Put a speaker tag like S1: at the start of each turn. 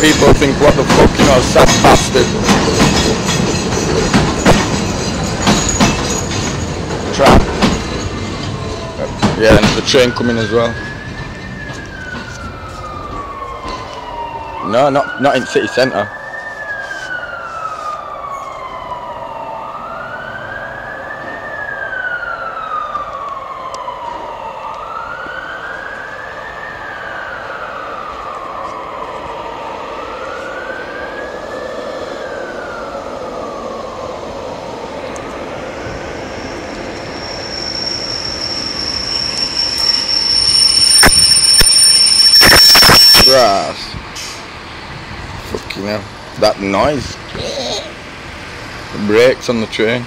S1: people think, what the fuck, you know, sad bastard. Trap. Yeah, and the train coming as well. No, not not in city centre. Grass. Fucking hell. That noise. The brakes on the train.